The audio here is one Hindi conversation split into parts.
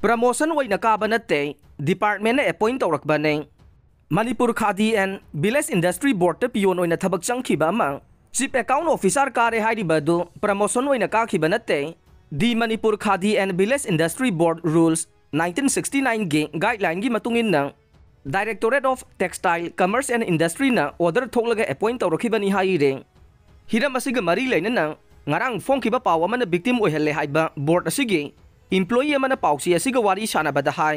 प्रमोशन ओइना काबा नते डिपार्टमेंट ने appoint तौरकबने Manipur Khadi and village industry board peon ओइना थबक चीफ अकाउंट ऑफिसर कारे हाइरिबदु प्रमोशन ओइना काखिबा the Manipur Khadi and village industry board rules 1969 गे गाइडलाइन की मतुंगिन directorate of textile commerce and industry order थोलगा appoint तौरखिबनी हाइरे हिरम मरी लेना ngarang phong ki ba paw amana victim employee Pasi सानबदा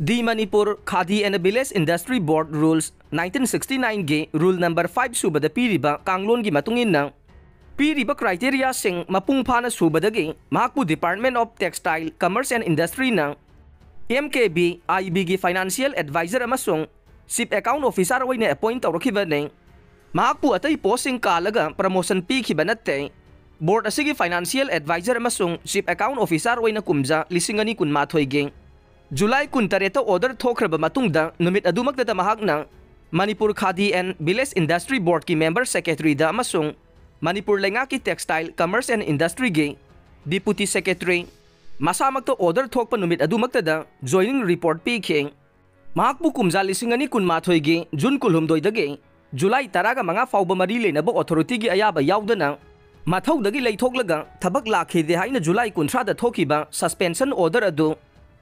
the Manipur Khadi and village industry board rules nine sixty rule number five सूबद पीब कालों की पीब क्राइटेरिया मपू फा सूबदू department of textile commerce and इंडस्ट्रीन M K B I B की financial adviser chief account officer appoint तौर अत पोस्ट काल प्रमोशन पीब नई board asigi financial advisor amasung chief account officer oina kumja lisingani kun mathoi ge july kun tareta order thokraba matungda numit adumak da mahakna manipur khadi and village industry board ki member secretary da amasung manipur lenga ki textile commerce and industry ge deputy secretary masamak to order thokpa numit adumak da joining report pi kheng mahakbu kumja lisingani kun mathoi ge jun kulhum doi da ge july taraga manga fauba mari le na bo authority gi ayaba yaudana ꯃꯊꯧꯗꯒꯤ ꯂꯩꯊꯣꯛꯂꯒ ꯊꯕꯛ ꯂꯥꯛꯈꯤꯗꯦ ꯍꯥꯏꯅ ꯖꯨꯂꯥꯏ ꯀꯨꯟꯊ꯭ꯔꯥꯗ ꯊꯣꯛꯈꯤꯕ ꯁꯁꯄꯦꯟꯁꯟ ꯑꯣꯔꯗꯔ ꯑꯗꯨ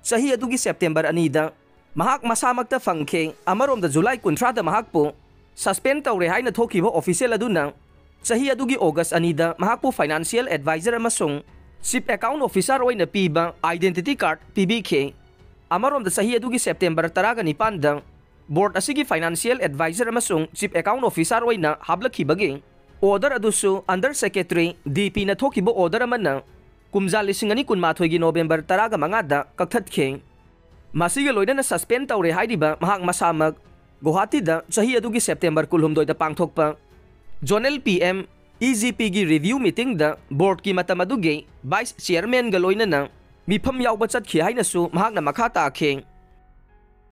ꯆꯍꯤ ꯑꯗꯨꯒꯤ ꯁꯦꯞꯇꯦꯝꯕꯔ ꯑꯅꯤꯗ ꯃꯍꯥꯛ ꯃꯁꯥꯃꯛꯇ ꯐꯪꯈꯤ ꯑꯃꯔꯣꯝꯗ ꯖꯨꯂꯥꯏ ꯀꯨꯟꯊ꯭ꯔꯥꯗ ꯃꯍꯥꯛꯄꯨ ꯁꯁꯄꯦꯟ ꯇꯧꯔꯦ ꯍꯥꯏꯅ ꯊꯣꯛꯈꯤꯕ ꯑꯣꯐꯤꯁꯤꯌꯦꯜ ꯑꯗꯨꯅ ꯆꯍꯤ ꯑꯗꯨꯒꯤ ꯑꯣꯒꯁ ꯑꯅꯤꯗ ꯃꯍꯥꯛꯄꯨ ꯐꯥꯏꯅꯥꯟꯁꯤꯌꯦꯜ ꯑꯦꯗꯚꯥꯏꯖꯔ ꯑꯃꯁꯨꯡ ꯆꯤꯞ ꯑꯦꯀꯥꯎꯟ ꯑꯣꯐꯤꯁꯥꯔ ꯑꯣꯏꯅ ꯄꯤꯕ ꯑꯥꯏꯗꯦꯟꯇꯤꯇꯤ ꯀꯥꯔꯗ ꯄꯤꯕꯤꯈꯤ ꯑꯃꯔꯣꯝꯗ ꯆꯍꯤ ꯑꯗꯨꯒꯤ ꯁꯦꯞꯇꯦꯝꯕꯔ ꯇꯔꯥꯒ ꯅꯤꯄꯥꯟꯗ ꯕꯣꯔꯗ ꯑꯁꯤꯒꯤ ꯐꯥꯏꯅꯥꯟꯁꯤꯌꯦꯜ ꯑꯦꯗꯚꯥꯏꯖꯔ ꯑꯃꯁꯨꯡ ꯆꯤꯞ ꯑꯦꯀꯥꯎꯟ ꯑꯣꯐꯤꯁꯥꯔ ꯑꯣꯏꯅ ꯍꯥꯞꯂꯛꯈꯤꯕꯒꯤ order under secretary D P ने थोब ओर कमजा लिंगी कुमाथ की नोबर तरग मंगाद कक्थे लोन सस्पें तौरे मसाम गुवाहाटी सेप्टेंबर कुलहद पाथोप zonal P M E G P की रिव्यू मीटिंग बोर्ड की मत वाइस चेयरमेंग लोन मीफम चत है मखा ताखें